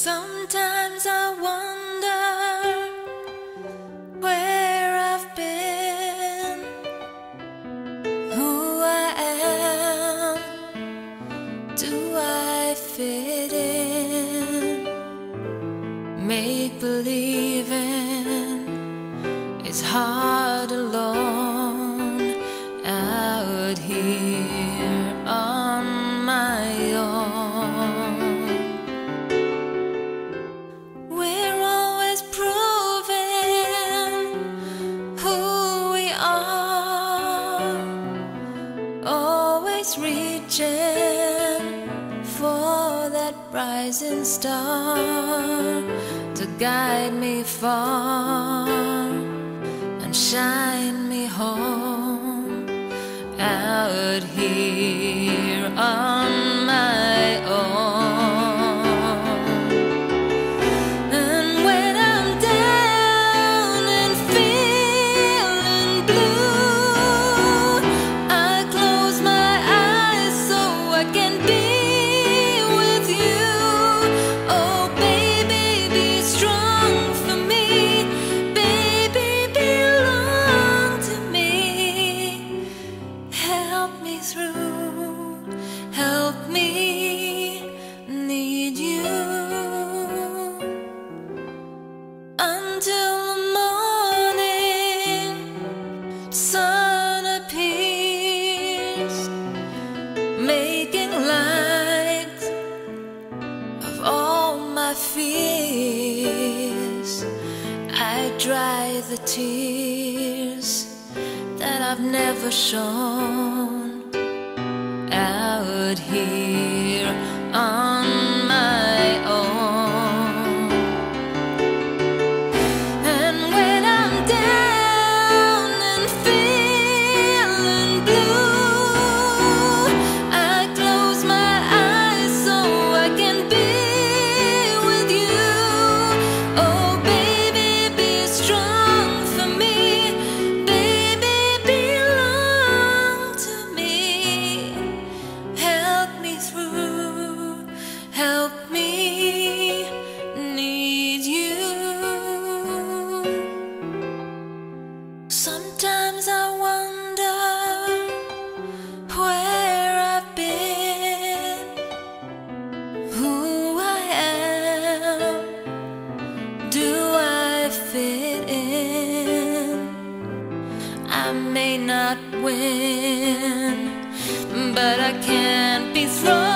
Sometimes I wonder where I've been, who I am, do I fit in? Make believing it's hard reaching for that rising star to guide me far and shine me home out here on dry the tears that I've never shown out here help me need you. Sometimes I wonder where I've been, who I am, do I fit in? I may not win, but I can't be thrown